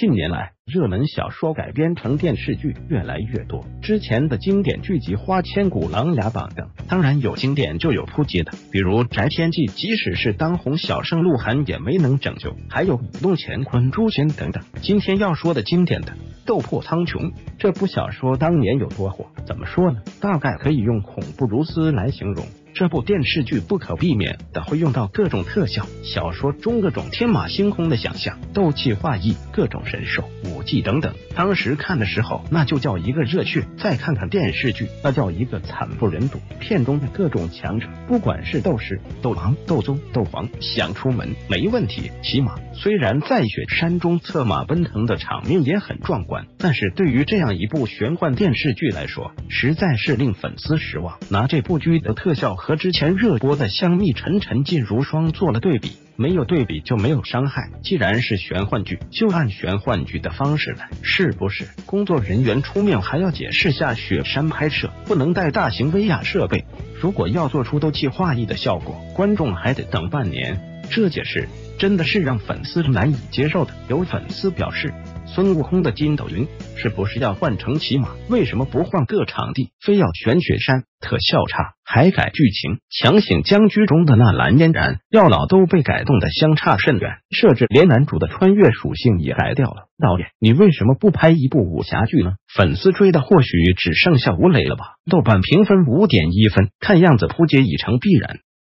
近年来热门小说改编成电视剧越来越多，之前的经典剧集《花千骨》《琅琊榜》等，当然有经典就有扑街的，比如《宅天记》，即使是当红小生鹿晗也没能拯救，还有《武动乾坤》《诛仙》等等。今天要说的经典的《斗破苍穹》这部小说当年有多火？怎么说呢？大概可以用恐怖如斯来形容。这部电视剧不可避免的会用到各种特效，小说中各种天马行空的想象、斗气化意、各种神兽、武技等等。当时看的时候，那就叫一个热血；再看看电视剧，那叫一个惨不忍睹。片中的各种强者，不管是斗士、斗王、斗宗、斗皇，想出门没问题。骑马虽然在雪山中策马奔腾的场面也很壮观，但是对于这样一部玄幻电视剧来说，实在是令粉丝失望。拿这部剧的特效和之前热播的《香蜜沉沉烬如霜》做了对比，没有对比就没有伤害。既然是玄幻剧，就按玄幻剧的方式来，是不是？工作人员出面还要解释下雪山拍摄不能带大型威亚设备，如果要做出斗气画意的效果，观众还得等半年。这解释真的是让粉丝难以接受的。有粉丝表示。孙悟空的筋斗云是不是要换成骑马？为什么不换个场地，非要选雪山？特效差，还改剧情，强行将剧中的那蓝嫣然、药老都被改动的相差甚远，甚至连男主的穿越属性也改掉了。导演，你为什么不拍一部武侠剧呢？粉丝追的或许只剩下吴磊了吧？豆瓣评分五点一分，看样子扑街已成必然。